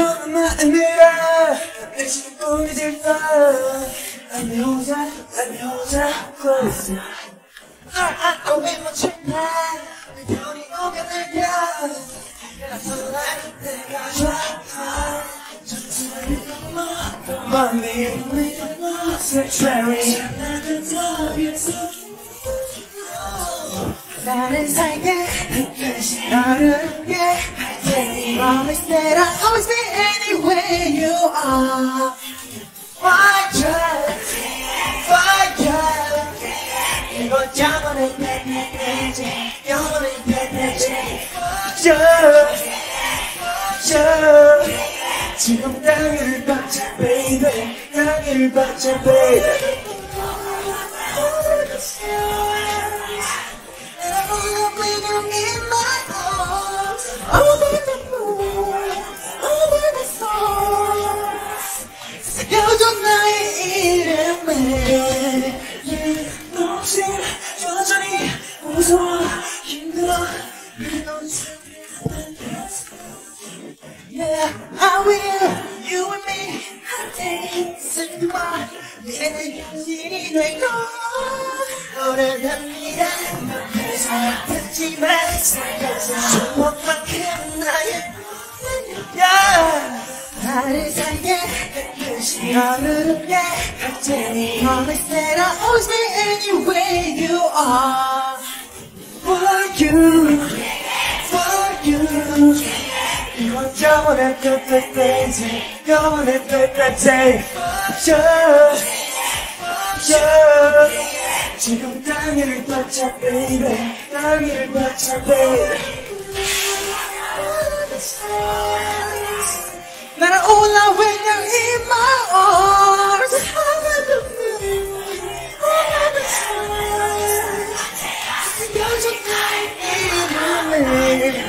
my mirror 내 친구들 봐 I'm your 혼자 I'm your 혼자 close I will be much in love 내 별이 오게 들려 내가 좋아 Monday, Sanctuary. 나는 살게, 너를 위해, promise that I'll. 영원히 내내내지 영원히 내내지 Just, just 지금 땅을 받자 baby 땅을 받자 baby 무서워 힘들어 Yeah, I will, you and me, I think, say my, 내 일이 될거 오래됩니다. 하지만, 추억만큼 나의, yeah, 나를 살게, 너를 위해, Promise that I'll always be anywhere you are. For you, for you. 이건 영원의 끝까지 영원의 끝까지 Just, just 지금 땅을 받자 baby 땅을 받자 baby 나는 올라 when you're in my arms Bye.